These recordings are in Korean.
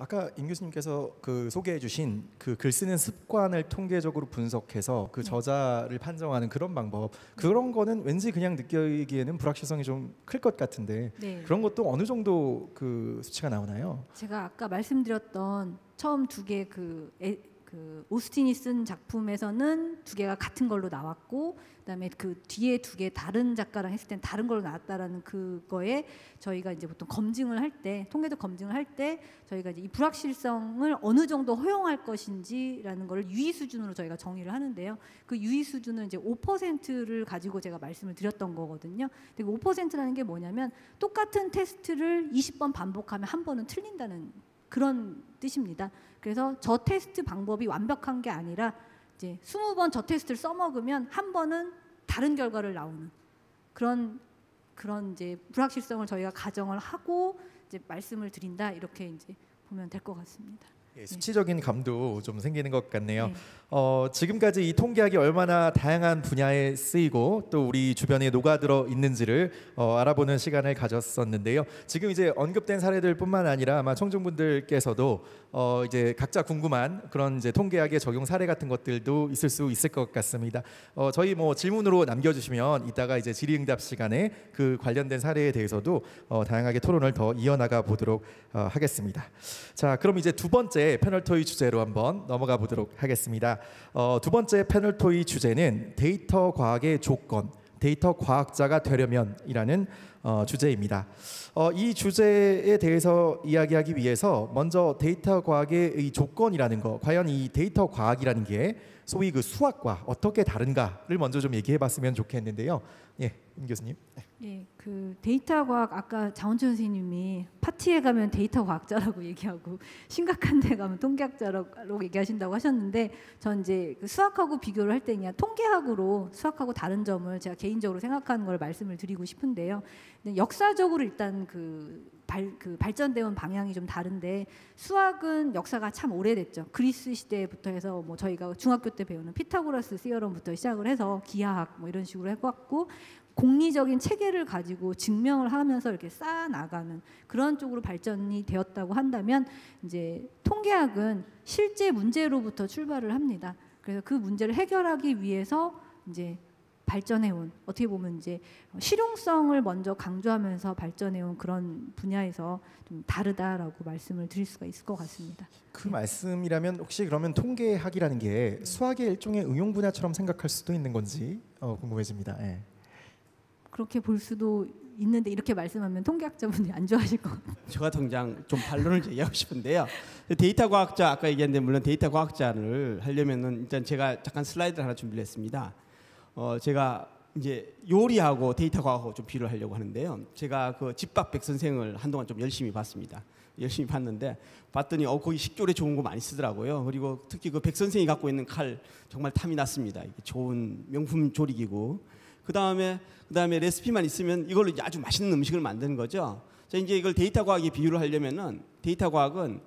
아까 임 교수님께서 그 소개해주신 그 글 쓰는 습관을 통계적으로 분석해서 그 네. 저자를 판정하는 그런 방법 그런 거는 왠지 그냥 느끼기에는 불확실성이 좀 클 것 같은데 네. 그런 것도 어느 정도 그 수치가 나오나요? 제가 아까 말씀드렸던 처음 두 개그 그 오스틴이 쓴 작품에서는 두 개가 같은 걸로 나왔고 그다음에 그 뒤에 두 개 다른 작가랑 했을 땐 다른 걸로 나왔다라는 그거에 저희가 이제 보통 검증을 할 때 통계적 검증을 할 때 저희가 이제 이 불확실성을 어느 정도 허용할 것인지라는 거를 유의 수준으로 저희가 정의를 하는데요. 그 유의 수준은 이제 5%를 가지고 제가 말씀을 드렸던 거거든요. 근데 그 5%라는 게 뭐냐면 똑같은 테스트를 20번 반복하면 한 번은 틀린다는 그런 뜻입니다. 그래서 저 테스트 방법이 완벽한 게 아니라 이제 20번 저 테스트를 써먹으면 한 번은 다른 결과를 나오는 그런 그런 이제 불확실성을 저희가 가정을 하고 이제 말씀을 드린다 이렇게 이제 보면 될 것 같습니다. 예, 수치적인 감도 좀 생기는 것 같네요. 네. 어, 지금까지 이 통계학이 얼마나 다양한 분야에 쓰이고 또 우리 주변에 녹아들어 있는지를 어, 알아보는 시간을 가졌었는데요. 지금 이제 언급된 사례들뿐만 아니라 아마 청중분들께서도 어, 이제 각자 궁금한 그런 이제 통계학의 적용 사례 같은 것들도 있을 수 있을 것 같습니다. 어, 저희 뭐 질문으로 남겨주시면 이따가 이제 질의응답 시간에 그 관련된 사례에 대해서도 어, 다양하게 토론을 더 이어나가 보도록 어, 하겠습니다. 자, 그럼 이제 두 번째 패널 토의 주제로 한번 넘어가 보도록 하겠습니다. 어, 두 번째 패널 토의 주제는 데이터 과학의 조건, 데이터 과학자가 되려면이라는 어, 주제입니다. 어, 이 주제에 대해서 이야기하기 위해서 먼저 데이터 과학의 이 조건이라는 거, 과연 이 데이터 과학이라는 게 소위 그 수학과 어떻게 다른가를 먼저 좀 얘기해봤으면 좋겠는데요. 예, 임 교수님. 예, 그 데이터 과학 아까 장원철 선생님이 파티에 가면 데이터 과학자라고 얘기하고 심각한 데 가면 통계학자라고 얘기하신다고 하셨는데 전 이제 그 수학하고 비교를 할 때 그냥 통계학으로 수학하고 다른 점을 제가 개인적으로 생각하는 걸 말씀을 드리고 싶은데요. 역사적으로 일단 그 발, 그 발전되어 온 방향이 좀 다른데 수학은 역사가 참 오래됐죠. 그리스 시대부터 해서 뭐 저희가 중학교 때 배우는 피타고라스 시어럼부터 시작을 해서 기하학 뭐 이런 식으로 해왔고 공리적인 체계를 가지고 증명을 하면서 이렇게 쌓아 나가는 그런 쪽으로 발전이 되었다고 한다면 이제 통계학은 실제 문제로부터 출발을 합니다. 그래서 그 문제를 해결하기 위해서 이제 발전해온 어떻게 보면 이제 실용성을 먼저 강조하면서 발전해온 그런 분야에서 좀 다르다라고 말씀을 드릴 수가 있을 것 같습니다. 그 말씀이라면 혹시 그러면 통계학이라는 게 수학의 일종의 응용 분야처럼 생각할 수도 있는 건지 어, 궁금해집니다. 예. 그렇게 볼 수도 있는데 이렇게 말씀하면 통계학자분이 안 좋아하실 것 같아요. 제가 당장 좀 반론을 제기하고 싶은데요. 데이터 과학자 아까 얘기했는데 물론 데이터 과학자를 하려면은 일단 제가 잠깐 슬라이드를 하나 준비를 했습니다. 어 제가 이제 요리하고 데이터 과학하고 좀 비교를 하려고 하는데요. 제가 그 집밥 백 선생을 한동안 좀 열심히 봤습니다. 열심히 봤는데 봤더니 어 거기 식조리 좋은 거 많이 쓰더라고요. 그리고 특히 그 백 선생이 갖고 있는 칼 정말 탐이 났습니다. 좋은 명품 조리기구. 그 다음에 그 다음에 레시피만 있으면 이걸로 아주 맛있는 음식을 만드는 거죠. 자 이제 이걸 데이터 과학에 비유를 하려면은 데이터 과학은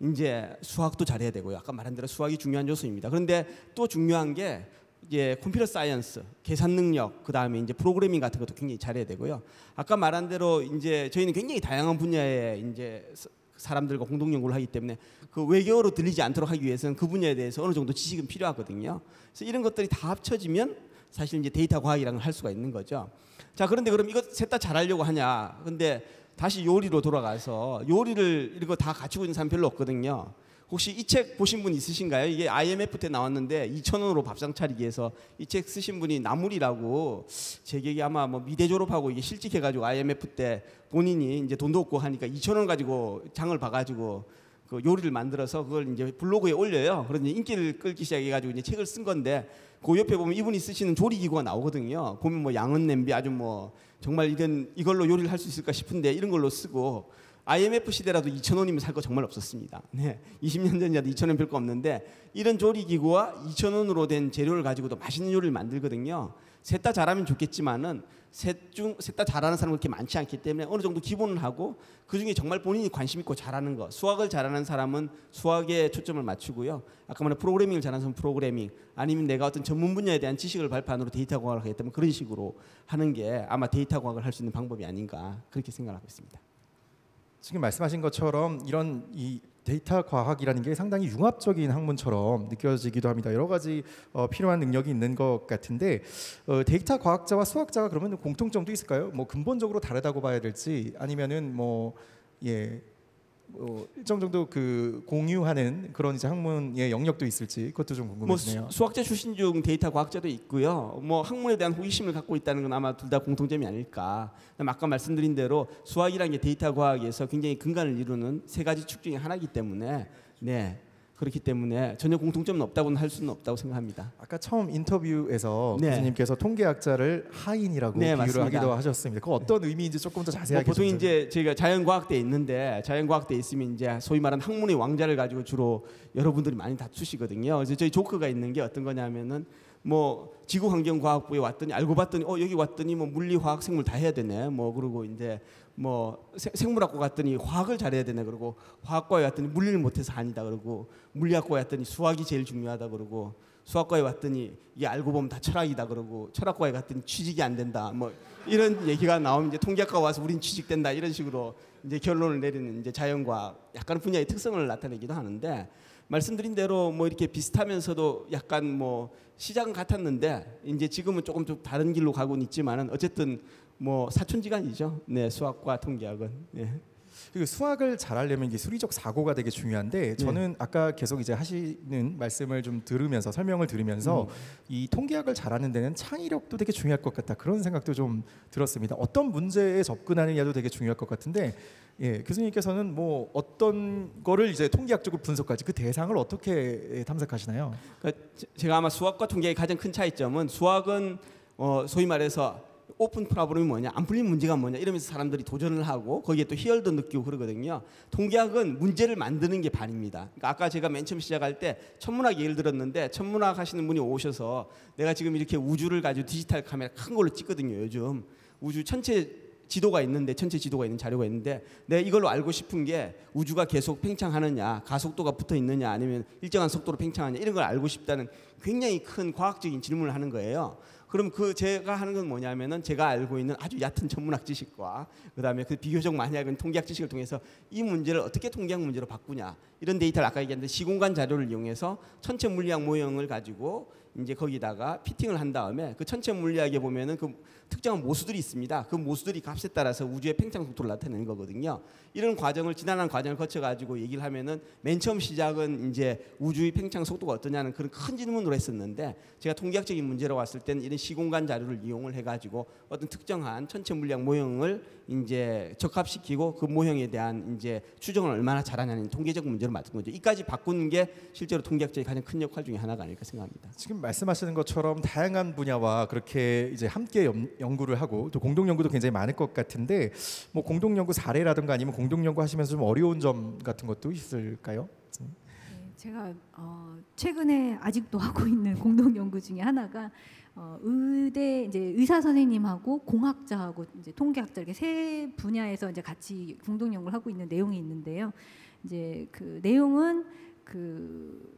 이제 수학도 잘해야 되고요. 아까 말한 대로 수학이 중요한 요소입니다. 그런데 또 중요한 게 이제 computer science, 계산 능력, 그 다음에 이제 프로그래밍 같은 것도 굉장히 잘해야 되고요. 아까 말한 대로 이제 저희는 굉장히 다양한 분야에 이제 사람들과 공동 연구를 하기 때문에 그 외계어로 들리지 않도록 하기 위해서는 그 분야에 대해서 어느 정도 지식은 필요하거든요. 그래서 이런 것들이 다 합쳐지면 사실 이제 데이터 과학이라는 걸 할 수가 있는 거죠. 자, 그런데 그럼 이거 셋 다 잘하려고 하냐? 근데 다시 요리로 돌아가서 요리를 이거 다 갖추고 있는 사람 별로 없거든요. 혹시 이 책 보신 분 있으신가요? 이게 IMF 때 나왔는데 2천 원으로 밥상 차리기 위해서 이 책 쓰신 분이 나물이라고 제 기억에 아마 뭐 미대 졸업하고 이게 실직해가지고 IMF 때 본인이 이제 돈도 없고 하니까 2천 원 가지고 장을 봐가지고 그 요리를 만들어서 그걸 이제 블로그에 올려요. 그런데 인기를 끌기 시작해가지고 이제 책을 쓴 건데 그 옆에 보면 이분이 쓰시는 조리 기구가 나오거든요. 보면 뭐 양은 냄비 아주 뭐 정말 이건 이걸로 요리를 할 수 있을까 싶은데 이런 걸로 쓰고 IMF 시대라도 2천 원이면 살 거 정말 없었습니다. 네, 20년 전이라도 2천 원 별거 없는데 이런 조리 기구와 2천 원으로 된 재료를 가지고도 맛있는 요리를 만들거든요. 셋 다 잘하면 좋겠지만은 셋중셋 다 잘하는 사람은 그렇게 많지 않기 때문에 어느 정도 기본을 하고 그 중에 정말 본인이 관심 있고 잘하는 거 수학을 잘하는 사람은 수학에 초점을 맞추고요. 아까 말한 프로그래밍을 잘하는 사람은 프로그래밍 아니면 내가 어떤 전문 분야에 대한 지식을 발판으로 데이터 과학을 하겠다면 그런 식으로 하는 게 아마 데이터 과학을 할 수 있는 방법이 아닌가 그렇게 생각하고 있습니다. 지금 말씀하신 것처럼 이런 이 데이터 과학이라는 게 상당히 융합적인 학문처럼 느껴지기도 합니다. 여러 가지 어, 필요한 능력이 있는 것 같은데 어, 데이터 과학자와 수학자가 그러면 공통점도 있을까요? 뭐 근본적으로 다르다고 봐야 될지 아니면은 뭐 예. 어, 일정 정도 그 공유하는 그런 이제 학문의 영역도 있을지 그것도 좀뭐 궁금해지네요. 수, 수학자 출신 중 데이터 과학자도 있고요. 뭐 학문에 대한 호기심을 갖고 있다는 건 아마 둘 다 공통점이 아닐까. 아까 말씀드린 대로 수학이라는 게 데이터 과학에서 굉장히 근간을 이루는 세 가지 축 중에 하나이기 때문에 네 그렇기 때문에 전혀 공통점은 없다고는 할 수는 없다고 생각합니다. 아까 처음 인터뷰에서 네. 교수님께서 통계학자를 하인이라고 네, 비유를 맞습니다. 하기도 하셨습니다. 그 어떤 의미인지 조금 더뭐 자세하게 보통 좀 이제 저희가 자연과학대에 있는데 자연과학대에 있으면 이제 소위 말하는 학문의 왕자를 가지고 주로 여러분들이 많이 다투시거든요. 그래서 저희 조크가 있는 게 어떤 거냐면은 뭐 지구환경과학부에 왔더니 알고 봤더니 어 여기 왔더니 뭐 물리, 화학, 생물 다 해야 되네. 뭐 그러고 이제 뭐 세- 생물학과 갔더니 화학을 잘해야 되네. 그러고 화학과에 왔더니 물리를 못해서 아니다. 그러고 물리학과에 왔더니 수학이 제일 중요하다. 그러고 수학과에 왔더니 이게 알고 보면 다 철학이다. 그러고 철학과에 갔더니 취직이 안 된다. 뭐 이런 얘기가 나오면 이제 통계학과 와서 우린 취직된다 이런 식으로 이제 결론을 내리는 이제 자연과학 약간 분야의 특성을 나타내기도 하는데 말씀드린 대로 뭐 이렇게 비슷하면서도 약간 뭐 시작은 같았는데 이제 지금은 조금 좀 다른 길로 가고는 있지만은 어쨌든 뭐 사촌지간이죠. 네 수학과 통계학은. 네. 그 수학을 잘하려면 이게 수리적 사고가 되게 네. 중요한데 저는 아까 계속 이제 하시는 말씀을 좀 들으면서 설명을 들으면서 음. 이 통계학을 잘하는 데는 창의력도 되게 중요할 것 같다 그런 생각도 좀 들었습니다. 어떤 문제에 접근하느냐도 되게 중요할 것 같은데 예, 교수님께서는 뭐 어떤 거를 이제 통계학적으로 분석하지 그 대상을 어떻게 탐색하시나요? 그러니까 제- 제가 아마 수학과 통계의 가장 큰 차이점은 수학은 어 소위 말해서 open problem이 뭐냐 안 풀린 문제가 뭐냐 이러면서 사람들이 도전을 하고 거기에 또 희열도 느끼고 그러거든요. 통계학은 문제를 만드는 게 반입니다. 그러니까 아까 제가 맨 처음 시작할 때 천문학 예를 들었는데 천문학 하시는 분이 오셔서 내가 지금 이렇게 우주를 가지고 디지털 카메라 큰 걸로 찍거든요 요즘. 우주 전체 지도가 있는데 전체 지도가 있는 자료가 있는데 내가 이걸로 알고 싶은 게 우주가 계속 팽창하느냐 가속도가 붙어 있느냐 아니면 일정한 속도로 팽창하느냐 이런 걸 알고 싶다는 굉장히 큰 과학적인 질문을 하는 거예요. 그럼 그 제가 하는 건 뭐냐면은 제가 알고 있는 아주 얕은 천문학 지식과 그다음에 그 비교적 많이 알고 있는 통계학 지식을 통해서 이 문제를 어떻게 통계학 문제로 바꾸냐 이런 데이터를 아까 얘기했는데 시공간 자료를 이용해서 천체 물리학 모형을 가지고 이제 거기다가 피팅을 한 다음에 그 천체 물리학에 보면은 그 특정한 모수들이 있습니다. 그 모수들이 값에 따라서 우주의 팽창 속도를 나타내는 거거든요. 이런 과정을 지난한 과정을 거쳐 가지고 얘기를 하면은 맨 처음 시작은 이제 우주의 팽창 속도가 어떠냐는 그런 큰 질문으로 했었는데 제가 통계학적인 문제로 왔을 때는 이런 시공간 자료를 이용을 해 가지고 어떤 특정한 천체 물리학 모형을 이제 적합시키고 그 모형에 대한 이제 추정을 얼마나 잘하냐는 통계적 문제로 맡은 거죠. 이까지 바꾸는 게 실제로 통계학적인 가장 큰 역할 중에 하나가 아닐까 생각합니다. 지금 말씀하시는 것처럼 다양한 분야와 그렇게 이제 함께 연, 연구를 하고 또 공동 연구도 굉장히 많을 것 같은데 뭐 공동 연구 사례라든가 아니면 공동 연구 하시면서 좀 어려운 점 같은 것도 있을까요? 네, 제가 어, 최근에 아직도 하고 있는 공동 연구 중에 하나가 어, 의대 이제 의사 선생님하고 공학자하고 이제 통계학자 이렇게 세 분야에서 이제 같이 공동 연구를 하고 있는 내용이 있는데요. 이제 그 내용은 그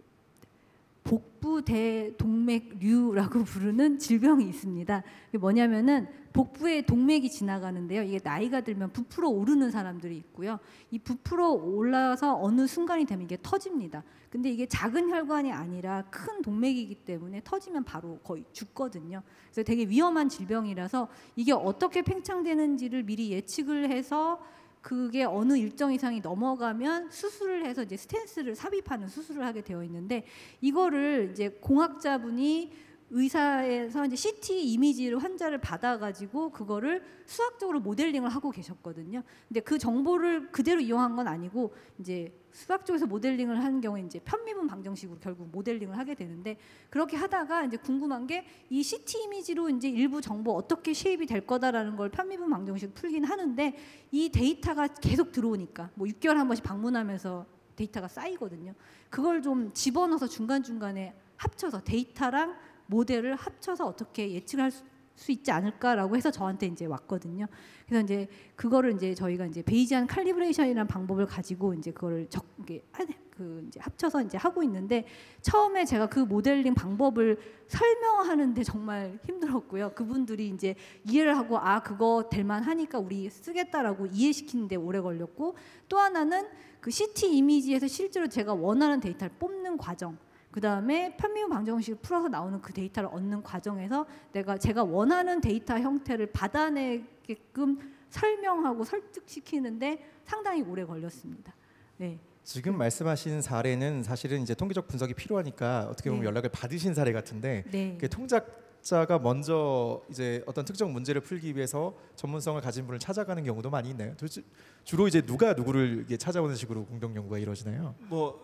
복부 대 동맥류라고 부르는 질병이 있습니다. 그게 뭐냐면은 복부에 동맥이 지나가는데요. 이게 나이가 들면 부풀어 오르는 사람들이 있고요. 이 부풀어 올라서 어느 순간이 되면 이게 터집니다. 근데 이게 작은 혈관이 아니라 큰 동맥이기 때문에 터지면 바로 거의 죽거든요. 그래서 되게 위험한 질병이라서 이게 어떻게 팽창되는지를 미리 예측을 해서 그게 어느 일정 이상이 넘어가면 수술을 해서 이제 스텐트를 삽입하는 수술을 하게 되어 있는데 이거를 이제 공학자분이 의사에서 이제 CT 이미지를 환자를 받아가지고 그거를 수학적으로 모델링을 하고 계셨거든요. 근데 그 정보를 그대로 이용한 건 아니고 이제 수학 쪽에서 모델링을 하는 경우에 이제 편미분 방정식으로 결국 모델링을 하게 되는데 그렇게 하다가 이제 궁금한 게 이 CT 이미지로 이제 일부 정보 어떻게 shape이 될 거다라는 걸 편미분 방정식 풀긴 하는데 이 데이터가 계속 들어오니까 뭐 6개월 한 번씩 방문하면서 데이터가 쌓이거든요. 그걸 좀 집어넣어서 중간 중간에 합쳐서 데이터랑 모델을 합쳐서 어떻게 예측할 수, 수 있지 않을까라고 해서 저한테 이제 왔거든요. 그래서 이제 그거를 이제 저희가 이제 베이지안 칼리브레이션이라는 방법을 가지고 이제 그거를 적 이게 하- 그 이제 합쳐서 이제 하고 있는데 처음에 제가 그 모델링 방법을 설명하는데 정말 힘들었고요. 그분들이 이제 이해를 하고 아 그거 될 만 하니까 우리 쓰겠다라고 이해시키는데 오래 걸렸고 또 하나는 그 CT 이미지에서 실제로 제가 원하는 데이터를 뽑는 과정. 그 다음에 편미분 방정식을 풀어서 나오는 그 데이터를 얻는 과정에서 내가 제가 원하는 데이터 형태를 받아내게끔 설명하고 설득시키는데 상당히 오래 걸렸습니다. 네. 지금 말씀하신 사례는 사실은 이제 통계적 분석이 필요하니까 어떻게 보면 네. 연락을 받으신 사례 같은데 네. 그 통계학자가 먼저 이제 어떤 특정 문제를 풀기 위해서 전문성을 가진 분을 찾아가는 경우도 많이 있나요? 도대체 주로 이제 누가 누구를 찾아오는 식으로 공동 연구가 이루어지나요? 뭐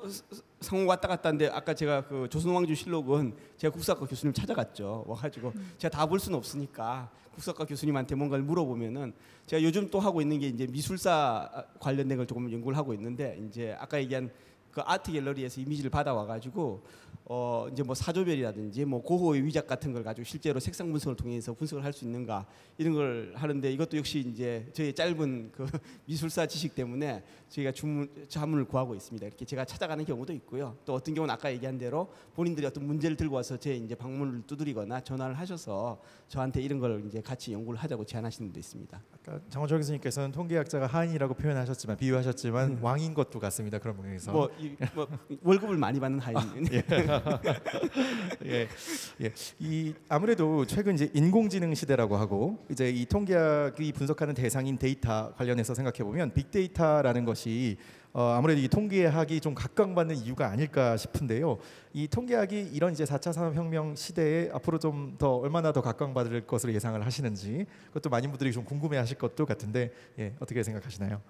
상호 왔다 갔다 하는데 아까 제가 그 조선왕조 실록은 제가 국사학과 교수님 찾아갔죠. 와가지고 제가 다 볼 수는 없으니까 국사학과 교수님한테 뭔가를 물어보면은 제가 요즘 또 하고 있는 게 이제 미술사 관련된 걸 조금 연구를 하고 있는데 이제 아까 얘기한 그 아트 갤러리에서 이미지를 받아와 가지고 어 이제 뭐 사조별이라든지 뭐 고호의 위작 같은 걸 가지고 실제로 색상 분석을 통해서 분석을 할 수 있는가 이런 걸 하는데 이것도 역시 이제 저희 짧은 그 미술사 지식 때문에 저희가 주문 자문을 구하고 있습니다. 이렇게 제가 찾아가는 경우도 있고요. 또 어떤 경우는 아까 얘기한 대로 본인들이 어떤 문제를 들고 와서 제 이제 방문을 두드리거나 전화를 하셔서 저한테 이런 걸 이제 같이 연구를 하자고 제안하시는 분도 있습니다. 아까 장원철 교수님께서는 통계학자가 하인이라고 표현하셨지만 비유하셨지만 왕인 것도 같습니다. 그런 면에서 뭐, 이, 뭐 월급을 많이 받는 하인. 예, 예. 이 아무래도 최근 이제 인공지능 시대라고 하고 이제 이 통계학이 분석하는 대상인 데이터 관련해서 생각해 보면 빅데이터라는 것이 어, 아무래도 이 통계학이 좀 각광받는 이유가 아닐까 싶은데요. 이 통계학이 이런 이제 4차 산업혁명 시대에 앞으로 좀 더 얼마나 더 각광받을 것으로 예상을 하시는지 그것도 많은 분들이 좀 궁금해하실 것도 같은데 예, 어떻게 생각하시나요?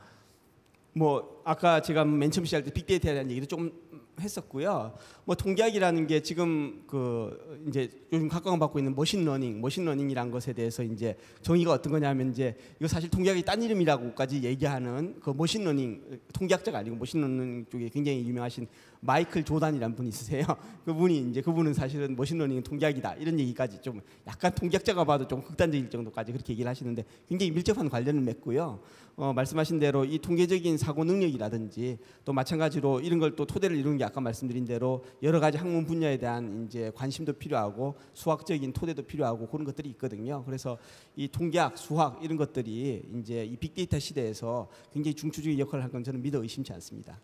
뭐 아까 제가 맨 처음 시작할 때 빅데이터에 대한 얘기도 좀 했었고요. 뭐 통계학이라는 게 지금 그 이제 요즘 각광받고 있는 machine learning, machine learning이란 것에 대해서 이제 정의가 어떤 거냐면 이제 이거 사실 통계학의 딴 이름이라고까지 얘기하는 그 machine learning 통계학자가 아니고 machine learning 쪽에 굉장히 유명하신 마이클 조단이라는 분이 있으세요. 그분이 이제 그분은 사실은 machine learning은 통계학이다 이런 얘기까지 좀 약간 통계학자가 봐도 좀 극단적일 정도까지 그렇게 얘기를 하시는데 굉장히 밀접한 관련을 맺고요. 어, 말씀하신 대로 이 통계적인 사고 능력이라든지 또 마찬가지로 이런 걸 또 토대를 이루는 게 아까 말씀드린 대로 여러 가지 학문 분야에 대한 이제 관심도 필요하고 수학적인 토대도 필요하고 그런 것들이 있거든요. 그래서 이 통계학, 수학 이런 것들이 이제 이 빅데이터 시대에서 굉장히 중추적인 역할을 할 건 저는 믿어 의심치 않습니다.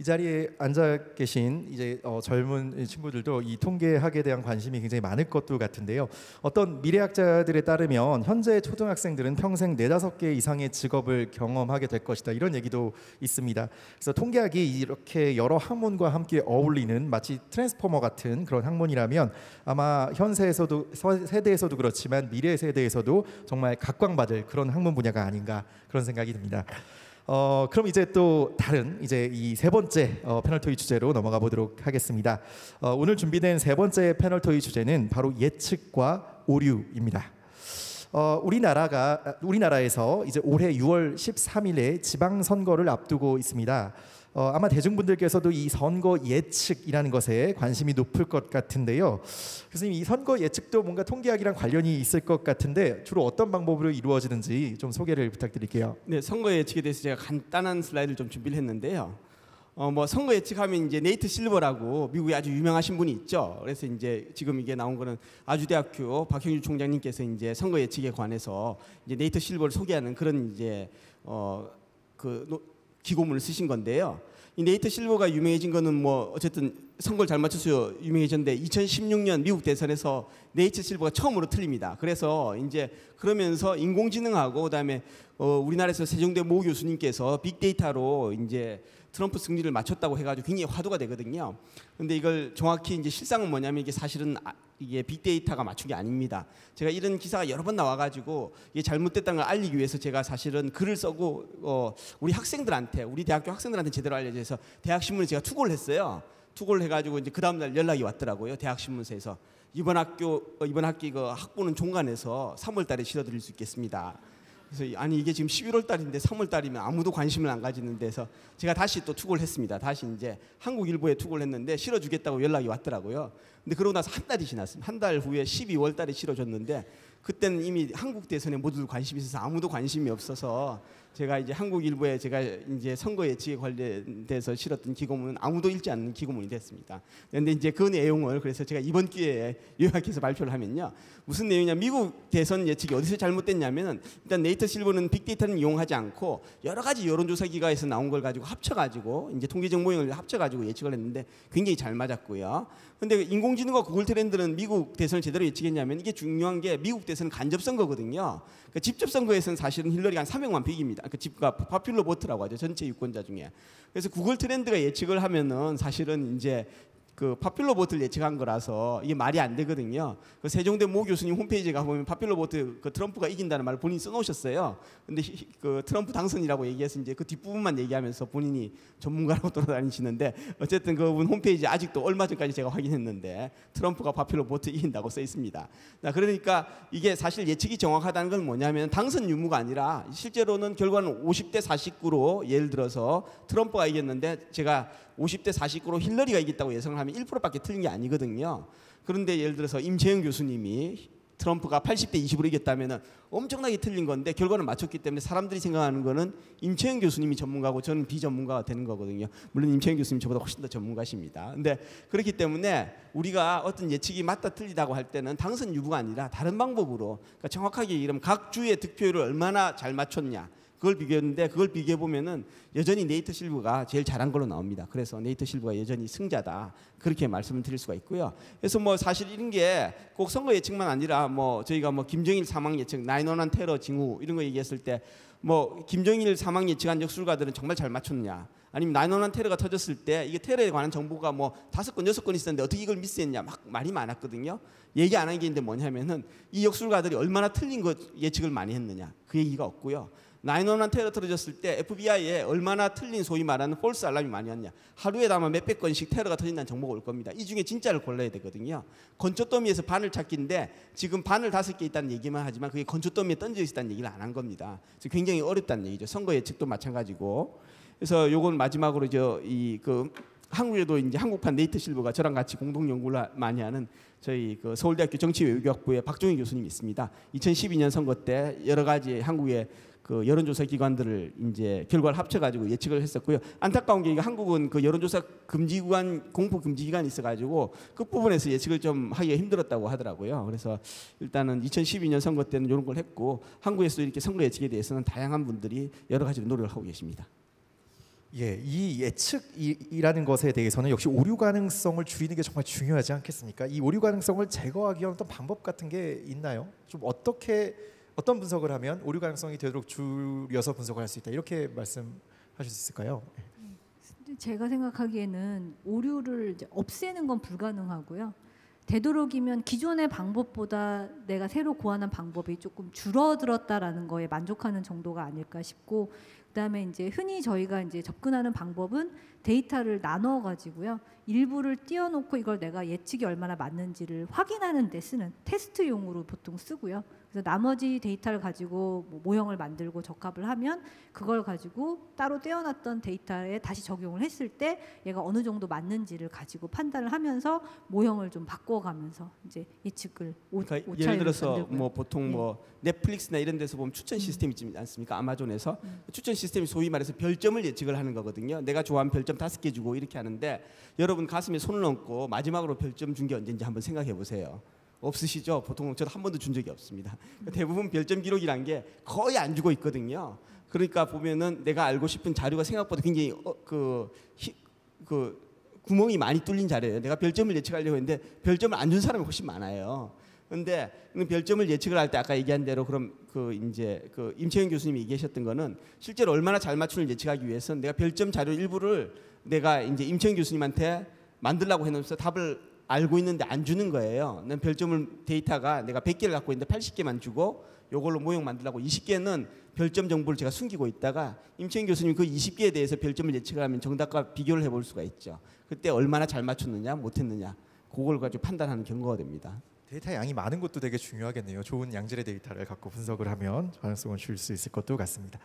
이 자리에 앉아 계신 이제 어, 젊은 친구들도 이 통계학에 대한 관심이 굉장히 많을 것도 같은데요. 어떤 미래학자들에 따르면 현재 초등학생들은 평생 네다섯 개 이상의 직업을 경험하게 될 것이다. 이런 얘기도 있습니다. 그래서 통계학이 이렇게 여러 학문과 함께 어울리는 마치 트랜스포머 같은 그런 학문이라면 아마 현 세에서도 서- 세대에서도 그렇지만 미래 세대에서도 정말 각광받을 그런 학문 분야가 아닌가 그런 생각이 듭니다. 어 그럼 이제 또 다른 이제 이 세 번째 어, 패널 토의 주제로 넘어가 보도록 하겠습니다. 어, 오늘 준비된 세 번째 패널 토의 주제는 바로 예측과 오류입니다. 어, 우리나라가 아, 우리나라에서 이제 올해 6월 13일에 지방 선거를 앞두고 있습니다. 어, 아마 대중분들께서도 이 선거 예측이라는 것에 관심이 높을 것 같은데요. 교수님 이 선거 예측도 뭔가 통계학이랑 관련이 있을 것 같은데 주로 어떤 방법으로 이루어지는지 좀 소개를 부탁드릴게요. 네, 선거 예측에 대해서 제가 간단한 슬라이드를 좀 준비를 했는데요. 어, 뭐 선거 예측하면 이제 네이트 실버라고 미국에 아주 유명하신 분이 있죠. 그래서 이제 지금 이게 나온 거는 아주대학교 박형주 총장님께서 이제 선거 예측에 관해서 이제 네이트 실버를 소개하는 그런 이제 어그 기고문을 쓰신 건데요. 이 네이트 실버가 유명해진 거는 뭐 어쨌든 선거를 잘 맞춰서 유명해졌는데 2016년 미국 대선에서 네이트 실버가 처음으로 틀립니다. 그래서 이제 그러면서 인공지능하고 그다음에 어 우리나라에서 세종대 모 교수님께서 빅데이터로 이제 트럼프 승리를 맞췄다고 해가지고 굉장히 화두가 되거든요. 근데 이걸 정확히 이제 실상은 뭐냐면 이게 사실은 아- 이게 빅데이터가 맞춘 게 아닙니다. 제가 이런 기사가 여러 번 나와가지고 이게 잘못됐다는 걸 알리기 위해서 제가 사실은 글을 써고 어 우리 학생들한테 우리 대학교 학생들한테 제대로 알려져서 대학 신문에 제가 투고를 했어요. 투고를 해가지고 이제 그 다음 날 연락이 왔더라고요. 대학 신문사에서 이번 학교 어, 이번 학기 그 학부는 종간에서 3월달에 실어드릴 수 있겠습니다. 그래서 이- 아니 이게 지금 11월 달인데 3월 달이면 아무도 관심을 안 가지는 데서 제가 다시 또 투고를 했습니다. 다시 이제 한국일보에 투고를 했는데 실어주겠다고 연락이 왔더라고요. 근데 그러고 나서 한 달이 지났습니다. 한 달 후에 12월 달에 실어줬는데 그때는 이미 한국 대선에 모두 관심이 있어서 아무도 관심이 없어서 제가 이제 한국 일보에 제가 이제 선거 예측에 관련돼서 실었던 기고문은 아무도 읽지 않는 기고문이 됐습니다. 그런데 이제 그 내용을 그래서 제가 이번 기회에 요약해서 발표를 하면요. 무슨 내용이냐? 미국 대선 예측이 어디서 잘못됐냐면은 일단 네이터 실버는 빅데이터는 이용하지 않고 여러 가지 여론조사 기관에서 나온 걸 가지고 합쳐가지고 이제 통계적 모형을 합쳐가지고 예측을 했는데 굉장히 잘 맞았고요. 근데 인공지능과 구글 트렌드는 미국 대선을 제대로 예측했냐면 이게 중요한 게 미국 대선은 간접 선거거든요. 그러니까 직접 선거에서는 사실은 힐러리가 한 300만 빅입니다. 그 집과 파퓰러 보트라고 하죠. 전체 유권자 중에. 그래서 구글 트렌드가 예측을 하면은 사실은 이제 그 파퓰러 보트를 예측한 거라서 이게 말이 안 되거든요. 그 세종대 모 교수님 홈페이지에 가보면 파퓰러 보트 그 트럼프가 이긴다는 말을 본인이 써놓으셨어요. 근데 그 트럼프 당선이라고 얘기해서 이제 그 뒷부분만 얘기하면서 본인이 전문가라고 돌아다니시는데 어쨌든 그분 홈페이지 아직도 얼마 전까지 제가 확인했는데 트럼프가 파퓰러 보트 이긴다고 써 있습니다. 그러니까 이게 사실 예측이 정확하다는 건 뭐냐면 당선 유무가 아니라 실제로는 결과는 50대 49로 예를 들어서 트럼프가 이겼는데 제가 50대 49로 힐러리가 이겼다고 예상을 하면 1%밖에 틀린 게 아니거든요. 그런데 예를 들어서 임채영 교수님이 트럼프가 80대 20으로 이겼다면 엄청나게 틀린 건데 결과는 맞췄기 때문에 사람들이 생각하는 거는 임채영 교수님이 전문가고 저는 비전문가가 되는 거거든요. 물론 임채영 교수님 저보다 훨씬 더 전문가십니다. 근데 그렇기 때문에 우리가 어떤 예측이 맞다 틀리다고 할 때는 당선 유무가 아니라 다른 방법으로 그러니까 정확하게 이름 각 주의 득표율을 얼마나 잘 맞췄냐 그걸 비교했는데 그걸 비교해 보면은 여전히 네이터 실브가 제일 잘한 걸로 나옵니다. 그래서 네이터 실브가 여전히 승자다 그렇게 말씀을 드릴 수가 있고요. 그래서 뭐 사실 이런 게 꼭 선거 예측만 아니라 뭐 저희가 뭐 김정일 사망 예측, 나인원한 테러 징후 이런 거 얘기했을 때 뭐 김정일 사망 예측한 역술가들은 정말 잘 맞췄냐? 아니면 나인원한 테러가 터졌을 때 이게 테러에 관한 정보가 뭐 다섯 건 여섯 건 있었는데 어떻게 이걸 미스했냐 막 말이 많았거든요. 얘기 안 한 게 있는데 뭐냐면은 이 역술가들이 얼마나 틀린 것 예측을 많이 했느냐 그 얘기가 없고요. 나인원한 테러 터졌을 때 FBI에 얼마나 틀린 소위 말하는 폴스 알람이 많이 왔냐. 하루에 아마 몇백 건씩 테러가 터진다는 정보가 올 겁니다. 이 중에 진짜를 골라야 되거든요. 건초더미에서 반을 찾기인데 지금 반을 다섯 개 있다는 얘기만 하지만 그게 건초더미에 던져 있다는 얘기를 안 한 겁니다. 그래서 굉장히 어렵다는 얘기죠. 선거 예측도 마찬가지고. 그래서 요건 마지막으로 저이그 한국에도 이제 한국판 네이트 실버가 저랑 같이 공동 연구를 많이 하는 저희 그 서울대학교 정치외교학부의 박종희 교수님이 있습니다. 2012년 선거 때 여러 가지 한국의 그 여론조사 기관들을 이제 결과를 합쳐가지고 예측을 했었고요. 안타까운 게 한국은 그 여론조사 금지 기관 공포 금지 기관이 있어가지고 그 부분에서 예측을 좀 하기가 힘들었다고 하더라고요. 그래서 일단은 2012년 선거 때는 이런 걸 했고 한국에서 이렇게 선거 예측에 대해서는 다양한 분들이 여러 가지로 노력을 하고 계십니다. 예, 이 예측이라는 것에 대해서는 역시 오류 가능성을 줄이는 게 정말 중요하지 않겠습니까? 이 오류 가능성을 제거하기 위한 어떤 방법 같은 게 있나요? 좀 어떻게 어떤 분석을 하면 오류 가능성이 되도록 줄여서 분석을 할 수 있다 이렇게 말씀하실 수 있을까요? 제가 생각하기에는 오류를 없애는 건 불가능하고요. 되도록이면 기존의 방법보다 내가 새로 고안한 방법이 조금 줄어들었다라는 거에 만족하는 정도가 아닐까 싶고 그다음에 이제 흔히 저희가 이제 접근하는 방법은 데이터를 나눠 가지고요. 일부를 띄워 놓고 이걸 내가 예측이 얼마나 맞는지를 확인하는 데 쓰는 테스트용으로 보통 쓰고요. 그래서 나머지 데이터를 가지고 뭐 모형을 만들고 적합을 하면 그걸 가지고 따로 떼어놨던 데이터에 다시 적용을 했을 때 얘가 어느 정도 맞는지를 가지고 판단을 하면서 모형을 좀 바꿔가면서 이제 예측을 오, 그러니까 예를 들어서 만들고요. 뭐 보통 네. 뭐 넷플릭스나 이런 데서 보면 추천 음. 시스템이 있지 않습니까? 아마존에서 음. 추천 시스템이 소위 말해서 별점을 예측을 하는 거거든요. 내가 좋아하는 별점 다섯 개 주고 이렇게 하는데 여러분 가슴에 손을 얹고 마지막으로 별점 준 게 언제인지 한번 생각해 보세요. 없으시죠? 보통 저도 한 번도 준 적이 없습니다. 대부분 별점 기록이란 게 거의 안 주고 있거든요. 그러니까 보면은 내가 알고 싶은 자료가 생각보다 굉장히 어, 그, 히, 그 구멍이 많이 뚫린 자료예요. 내가 별점을 예측하려고 했는데 별점을 안 준 사람이 훨씬 많아요. 근데 별점을 예측을 할 때 아까 얘기한 대로 그럼 그 이제 그 임채영 교수님이 얘기하셨던 거는 실제로 얼마나 잘 맞추는 예측하기 위해서는 내가 별점 자료 일부를 내가 이제 임채영 교수님한테 만들라고 해놓으면서 답을 알고 있는데 안 주는 거예요. 난 별점을 데이터가 내가 100개를 갖고 있는데 80개만 주고 요걸로 모형 만들라고 20개는 별점 정보를 제가 숨기고 있다가 임채원 교수님 그 20개에 대해서 별점을 예측을 하면 정답과 비교를 해볼 수가 있죠. 그때 얼마나 잘 맞췄느냐 못했느냐 그걸 가지고 판단하는 경우가 됩니다. 데이터 양이 많은 것도 되게 중요하겠네요. 좋은 양질의 데이터를 갖고 분석을 하면 가능성을 줄 수 있을 것도 같습니다.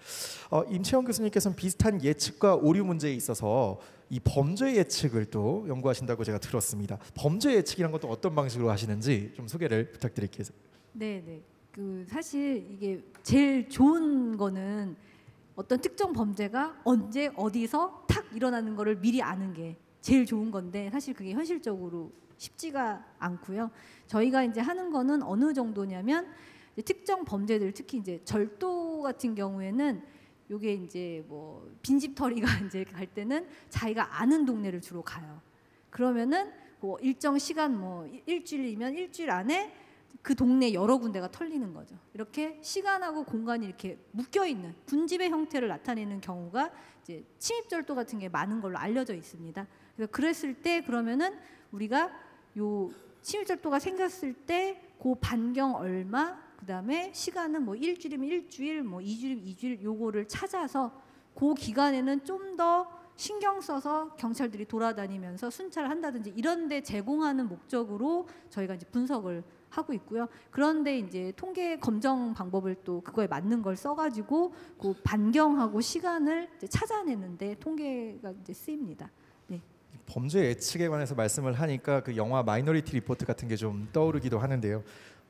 어, 임채원 교수님께서는 비슷한 예측과 오류 문제에 있어서 이 범죄 예측을 또 연구하신다고 제가 들었습니다. 범죄 예측이란 것도 어떤 방식으로 하시는지 좀 소개를 부탁드릴게요. 네, 네. 그 사실 이게 제일 좋은 거는 어떤 특정 범죄가 언제 어디서 탁 일어나는 거를 미리 아는 게 제일 좋은 건데 사실 그게 현실적으로 쉽지가 않고요. 저희가 이제 하는 거는 어느 정도냐면 특정 범죄들 특히 이제 절도 같은 경우에는 요게 이제 뭐 빈집털이가 이제 갈 때는 자기가 아는 동네를 주로 가요. 그러면은 뭐 일정 시간 뭐 일- 일주일이면 일주일 안에 그 동네 여러 군데가 털리는 거죠. 이렇게 시간하고 공간이 이렇게 묶여 있는 군집의 형태를 나타내는 경우가 이제 침입 절도 같은 게 많은 걸로 알려져 있습니다. 그래서 그랬을 때 그러면은 우리가 요 침입절도가 생겼을 때 그 반경 얼마 그다음에 시간은 뭐 일주일이면 일주일 뭐 이주일이면 이주일 요거를 찾아서 그 기간에는 좀 더 신경 써서 경찰들이 돌아다니면서 순찰을 한다든지 이런 데 제공하는 목적으로 저희가 이제 분석을 하고 있고요. 그런데 이제 통계 검정 방법을 또 그거에 맞는 걸 써가지고 그 반경하고 시간을 찾아내는데 통계가 이제 쓰입니다. 범죄 예측에 관해서 말씀을 하니까 그 영화 마이너리티 리포트 같은 게 좀 떠오르기도 하는데요.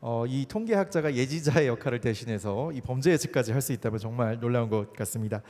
어, 이 통계학자가 예지자의 역할을 대신해서 이 범죄 예측까지 할 수 있다면 정말 놀라운 것 같습니다.